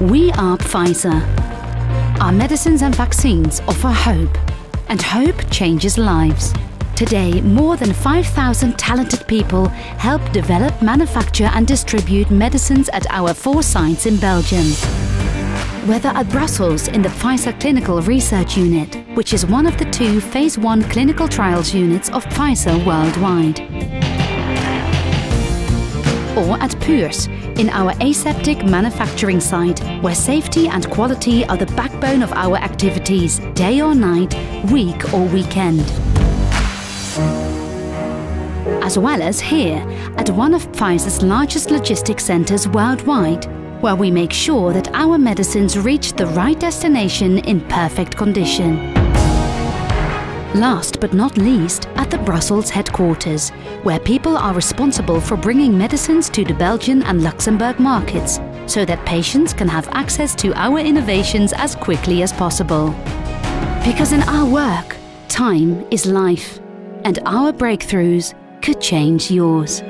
We are Pfizer. Our medicines and vaccines offer hope, and hope changes lives. Today, more than 5,000 talented people help develop, manufacture and distribute medicines at our four sites in Belgium. Whether at Brussels in the Pfizer Clinical Research Unit, which is one of the two Phase 1 clinical trials units of Pfizer worldwide. Or at Puurs, in our aseptic manufacturing site, where safety and quality are the backbone of our activities, day or night, week or weekend. As well as here, at one of Pfizer's largest logistics centres worldwide, where we make sure that our medicines reach the right destination in perfect condition. Last but not least, at the Brussels headquarters, where people are responsible for bringing medicines to the Belgian and Luxembourg markets, so that patients can have access to our innovations as quickly as possible. Because in our work, time is life, and our breakthroughs could change yours.